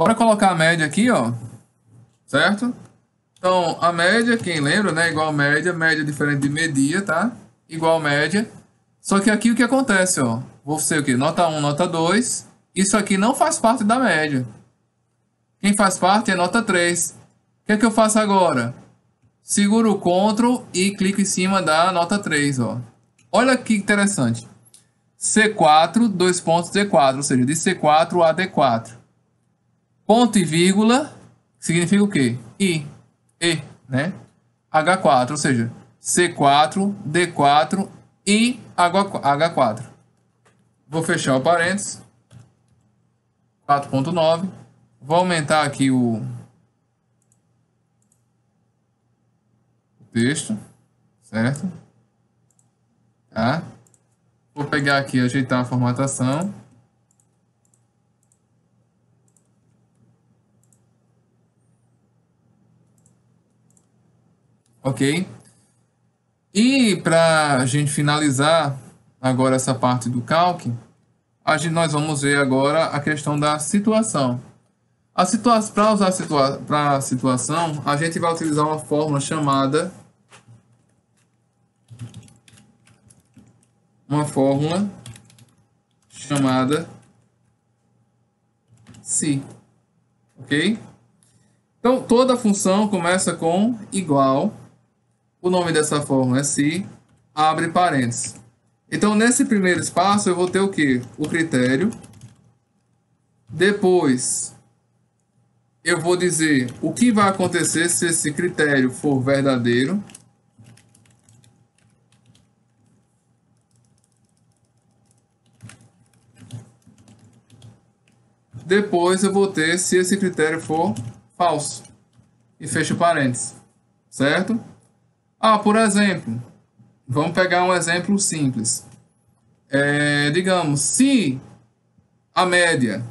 Bora colocar a média aqui, ó. Certo? Então, a média, quem lembra, né? Igual média, média diferente de media, tá? Igual média. Só que aqui o que acontece, ó. Vou ser o quê? Nota 1, nota 2. Isso aqui não faz parte da média. Quem faz parte é nota 3. O que é que eu faço agora? Seguro o CTRL e clico em cima da nota 3, ó. Olha que interessante. C4, dois pontos D4, ou seja, de C4 a D4. Ponto e vírgula significa o quê? I, E, né? H4, ou seja, C4, D4 e H4. Vou fechar o parênteses. 4.9. Vou aumentar aqui o texto, certo? Tá? Vou pegar aqui, ajeitar a formatação. Ok? E para a gente finalizar agora essa parte do calc, a gente, nós vamos ver agora a questão da situação. A situa para usar situa para a situação, a gente vai utilizar uma fórmula chamada uma fórmula chamada se, ok? Então, toda função começa com igual. O nome dessa fórmula é se, abre parênteses. Então, nesse primeiro espaço, eu vou ter o quê? O critério. Depois, eu vou dizer o que vai acontecer se esse critério for verdadeiro. Depois eu vou ter se esse critério for falso. E fecho parênteses. Certo? Ah, por exemplo, vamos pegar um exemplo simples. É, digamos, se a média,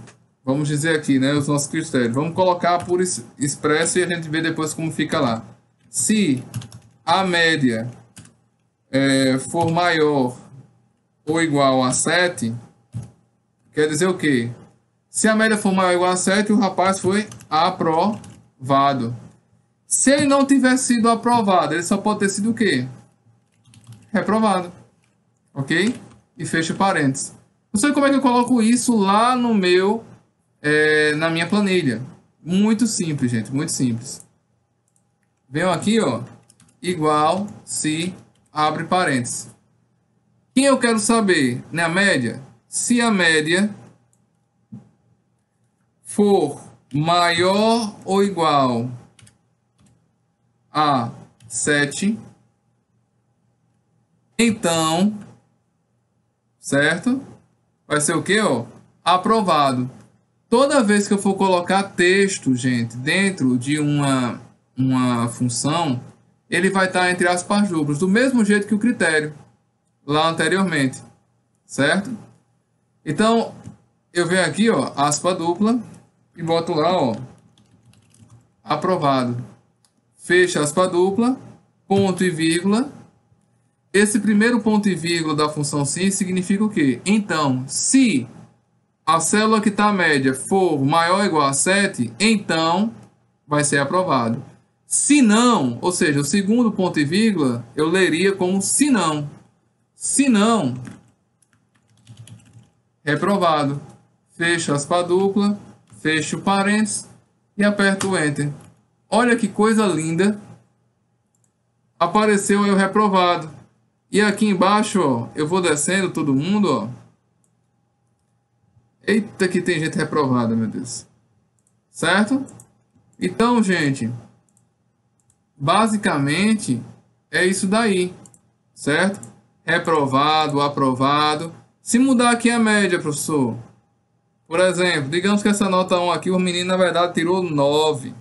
vamos dizer aqui, né, os nossos critérios, vamos colocar por expresso e a gente vê depois como fica lá. Se a média é, for maior ou igual a 7, quer dizer o quê? Se a média for maior ou igual a 7, o rapaz foi aprovado. Se ele não tiver sido aprovado, ele só pode ter sido o quê? Reprovado. Ok? E fecha parênteses. Não sei como é que eu coloco isso lá no meu, é, na minha planilha. Muito simples, gente, muito simples. Venho aqui, ó, igual se abre parênteses. Quem eu quero saber? Na né, média? Se a média for maior ou igual a 7, então, certo? Vai ser o que, ó? Aprovado. Toda vez que eu for colocar texto, gente, dentro de uma, uma função, ele vai estar entre aspas duplas, do mesmo jeito que o critério, lá anteriormente, certo? Então, eu venho aqui, ó, aspa dupla, e boto lá, ó, aprovado. Fecha aspa dupla, ponto e vírgula. Esse primeiro ponto e vírgula da função sim significa o quê? Então, se a célula que está média for maior ou igual a 7, então vai ser aprovado. Se não, ou seja, o segundo ponto e vírgula, eu leria como se não. Se não, reprovado. Fecha aspa dupla, fecho parênteses e aperto o Enter. Olha que coisa linda. Apareceu eu reprovado. E aqui embaixo, ó, eu vou descendo todo mundo, ó. Eita que tem gente reprovada, meu Deus. Certo? Então, gente, basicamente é isso daí, certo? Reprovado, aprovado. Se mudar aqui a média, professor, por exemplo, digamos que essa nota 1 aqui, o menino na verdade tirou 9.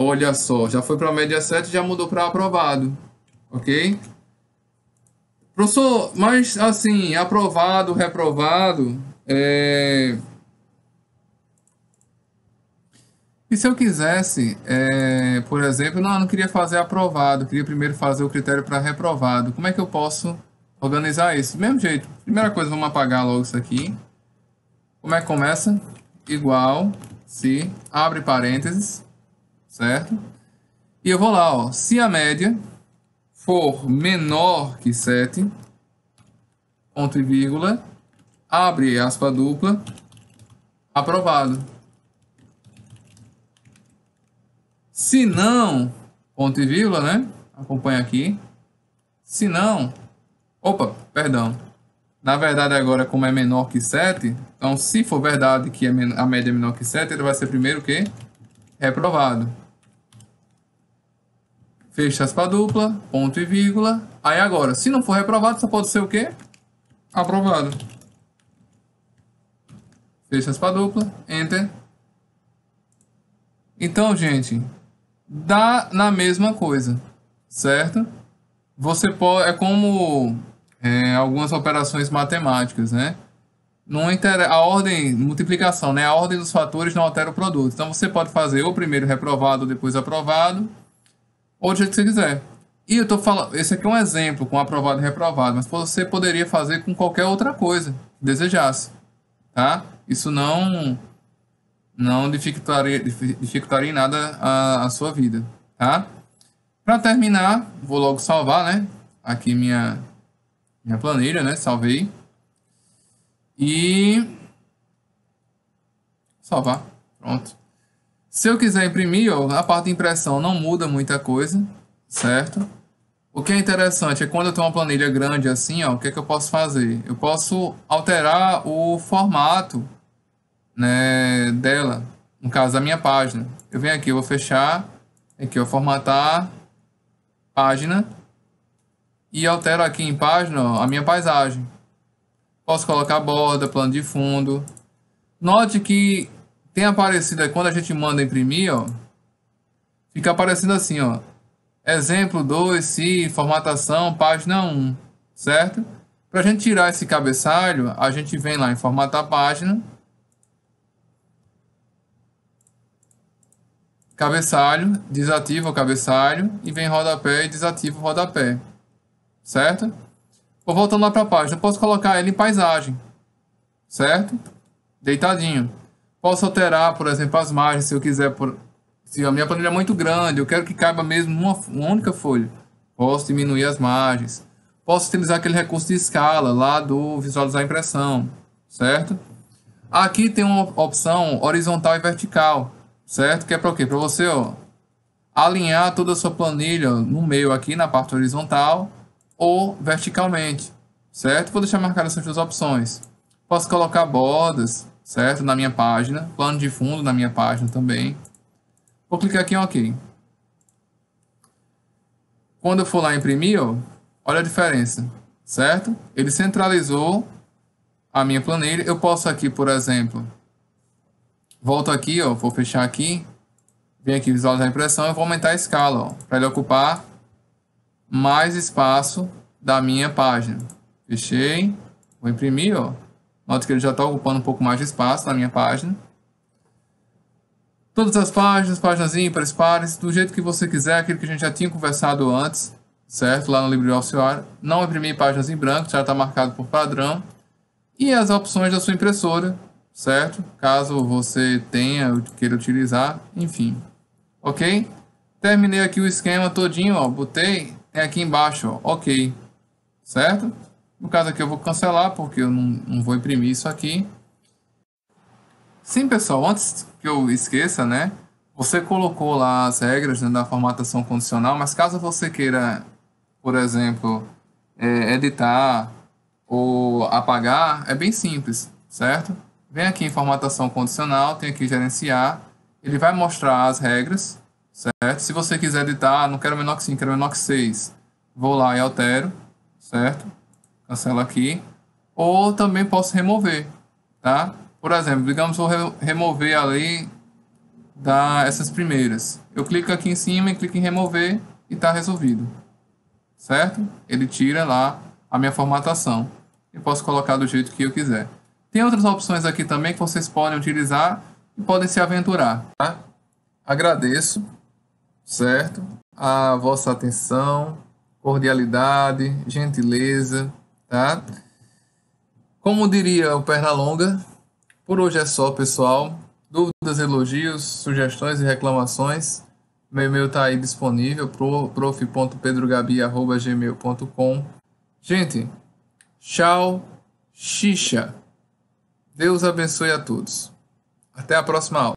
Olha só, já foi para a média 7 e já mudou para aprovado. Ok? Professor, mas assim, aprovado, reprovado, é... E se eu quisesse, é, por exemplo, não, eu não queria fazer aprovado, queria primeiro fazer o critério para reprovado. Como é que eu posso organizar isso. Mesmo jeito, primeira coisa, vamos apagar logo isso aqui. Como é que começa? igual se, abre parênteses, certo? E eu vou lá, ó, se a média for menor que 7, ponto e vírgula, abre aspa dupla, aprovado. Se não, ponto e vírgula, né? Acompanha aqui. Se não, opa, perdão. Na verdade, agora, como é menor que 7, então, se for verdade que a média é menor que 7, ele vai ser primeiro o quê? Reprovado. Fecha aspa dupla, ponto e vírgula. Aí agora, se não for reprovado, só pode ser o quê? Aprovado. Fecha aspa dupla, enter. Então, gente, dá na mesma coisa, certo? Você pode, é como é, algumas operações matemáticas, né? Não inter... A ordem, multiplicação, né? A ordem dos fatores não altera o produto. Então você pode fazer o primeiro reprovado, depois aprovado, ou do jeito que você quiser. E eu tô falando, esse aqui é um exemplo com aprovado e reprovado, mas você poderia fazer com qualquer outra coisa que desejasse, tá? Isso não não dificultaria, dificultaria em nada a, a sua vida, tá? Para terminar, vou logo salvar, né? Aqui minha minha planilha, né? Salvei. E salvar. Pronto. Se eu quiser imprimir, ó, a parte de impressão não muda muita coisa, certo? O que é interessante é quando eu tenho uma planilha grande assim, ó, o que, é que eu posso fazer? Eu posso alterar o formato né, dela, no caso da minha página. Eu venho aqui, eu vou fechar, aqui eu formatar página e altero aqui em página ó, a minha paisagem. Posso colocar borda, plano de fundo. Note que tem aparecido aí, quando a gente manda imprimir, ó, fica aparecendo assim, ó. Exemplo 2, se formatação, página 1, certo? Para a gente tirar esse cabeçalho, a gente vem lá em formatar página. Cabeçalho, desativa o cabeçalho e vem rodapé e desativa o rodapé certo? Vou voltando lá para a página, posso colocar ele em paisagem, certo? Deitadinho. Posso alterar, por exemplo, as margens, se eu quiser, por... se a minha planilha é muito grande, eu quero que caiba mesmo numa uma única folha. Posso diminuir as margens. Posso utilizar aquele recurso de escala lá do visualizar a impressão, certo? Aqui tem uma opção horizontal e vertical, certo? Que é para o quê? Para você, ó, alinhar toda a sua planilha no meio aqui na parte horizontal ou verticalmente, certo? Vou deixar marcadas essas duas opções. Posso colocar bordas, certo? Na minha página, plano de fundo na minha página também. Vou clicar aqui em OK. Quando eu for lá imprimir, ó, olha a diferença, certo? Ele centralizou a minha planilha. Eu posso aqui, por exemplo, volto aqui, ó, vou fechar aqui, vem aqui visualizar a impressão, eu vou aumentar a escala, para ele ocupar mais espaço da minha página. Fechei, vou imprimir, ó. Nota que ele já está ocupando um pouco mais de espaço na minha página. Todas as páginas, páginas ímpares, pares, do jeito que você quiser, aquilo que a gente já tinha conversado antes, certo? Lá no LibreOffice Não imprimir páginas em branco, já está marcado por padrão. E as opções da sua impressora, certo? Caso você tenha, queira utilizar, enfim. Ok? Terminei aqui o esquema todinho, ó. Botei tem aqui embaixo, ó, ok, certo? No caso aqui eu vou cancelar, porque eu não, não vou imprimir isso aqui. Sim, pessoal, antes que eu esqueça, né? Você colocou lá as regras né, da formatação condicional, mas caso você queira, por exemplo, é, editar ou apagar, é bem simples, certo? Vem aqui em formatação condicional, tem aqui gerenciar, ele vai mostrar as regras, certo? Se você quiser editar, não quero menor que 5, quero menor que 6, vou lá e altero, certo? Cancelo aqui. Ou também posso remover, tá? Por exemplo, digamos vou re remover ali da essas primeiras. Eu clico aqui em cima e clico em remover e está resolvido, certo? Ele tira lá a minha formatação e posso colocar do jeito que eu quiser. Tem outras opções aqui também que vocês podem utilizar e podem se aventurar, tá? Agradeço certo? A vossa atenção, cordialidade, gentileza, tá? Como diria o Pernalonga, Por hoje é só, pessoal. Dúvidas, elogios, sugestões e reclamações. Meu e-mail está aí disponível, prof.pedrogabi.gmail.com. Gente, tchau, xixa. Deus abençoe a todos. Até a próxima aula.